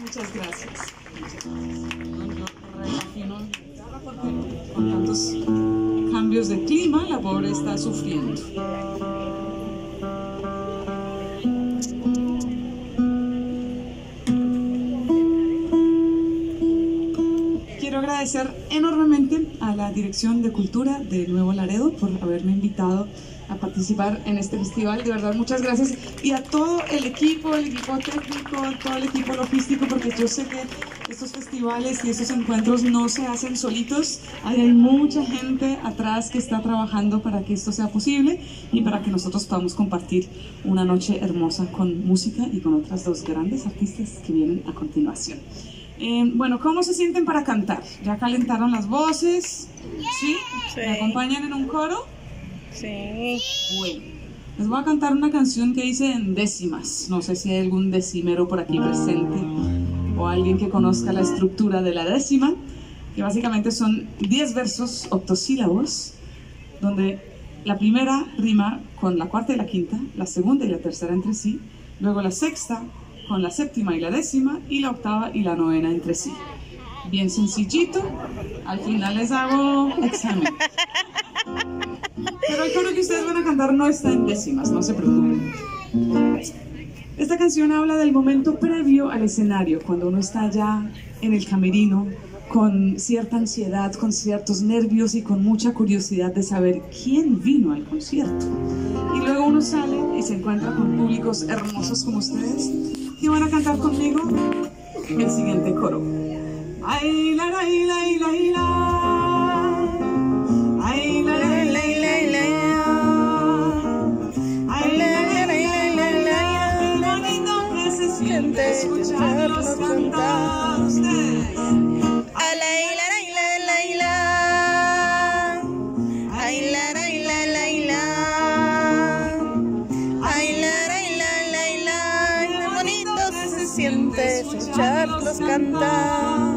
Muchas gracias. Con tantos cambios de clima, la pobre está sufriendo. Agradecer enormemente a la Dirección de Cultura de Nuevo Laredo por haberme invitado a participar en este festival. De verdad, muchas gracias. Y a todo el equipo, el equipo técnico, todo el equipo logístico, porque yo sé que estos festivales y estos encuentros no se hacen solitos. Hay mucha gente atrás que está trabajando para que esto sea posible y para que nosotros podamos compartir una noche hermosa con música y con otras dos grandes artistas que vienen a continuación. Eh, bueno, ¿cómo se sienten para cantar? ¿Ya calentaron las voces? ¿Sí? ¿Me acompañan en un coro? Sí. Bueno, les voy a cantar una canción que hice en décimas. No sé si hay algún decimero por aquí presente o alguien que conozca la estructura de la décima, que básicamente son 10 versos octosílabos, donde la primera rima con la cuarta y la quinta, la segunda y la tercera entre sí, luego la sexta con la séptima y la décima, y la octava y la novena entre sí. Bien sencillito, al final les hago examen. Pero el coro que ustedes van a cantar no está en décimas, no se preocupen. Esta canción habla del momento previo al escenario, cuando uno está ya en el camerino, con cierta ansiedad, con ciertos nervios y con mucha curiosidad de saber quién vino al concierto. Y luego uno sale y se encuentra con públicos hermosos como ustedes que van a cantar conmigo el siguiente coro. Ay, la, la, la, la, la. Ay, la, la, la, la. Ay, la, la, la, la, siente escucharlos cantar.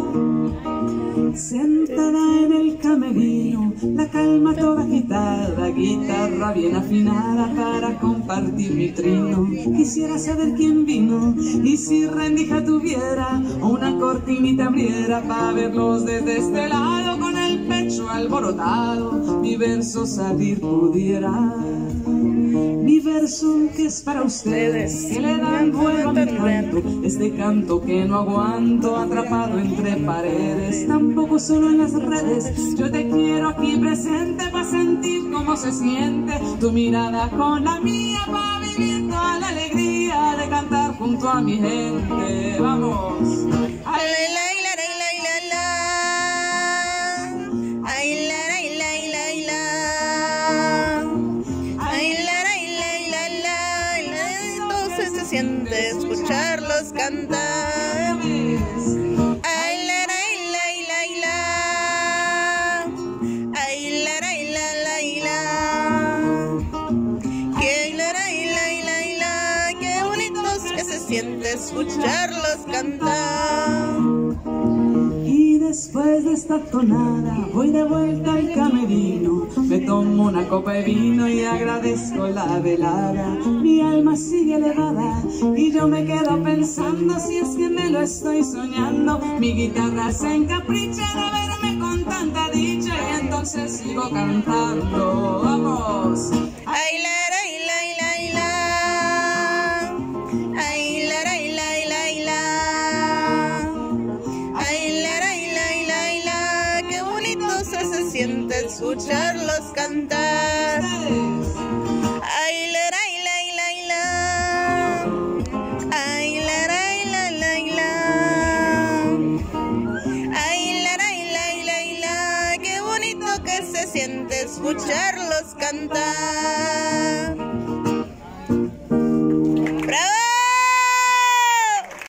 Sentada en el camerino, la calma toda agitada, guitarra bien afinada para compartir mi trino. Quisiera saber quién vino y si rendija tuviera una cortinita abriera para verlos desde este lado con el pecho alborotado, mi verso salir pudiera. Mi verso que es para ustedes, que le dan vuelo a mi canto, este canto que no aguanto, atrapado entre paredes, tampoco solo en las redes. Yo te quiero aquí presente para sentir cómo se siente tu mirada con la mía, para vivir toda la alegría de cantar junto a mi gente. Vamos. Ay, escucharlos cantar. Ay, la, la, la, la, la. Ay, la, la, la, la, la. Que la, la, la, la, la. Qué bonitos que se siente escucharlos cantar. Y después de esta tonada voy de vuelta al camerino, me tomo una copa de vino y agradezco la velada. Mi alma sigue elevada y yo me quedo pensando si es que me lo estoy soñando. Mi guitarra se encapricha de verme con tanta dicha y entonces sigo cantando. Vamos. Ay, bonito se, siente escucharlos cantar. Ay, la, la, la. Ay, la, la, la. Ay, la, la, la. Qué bonito que se siente escucharlos cantar.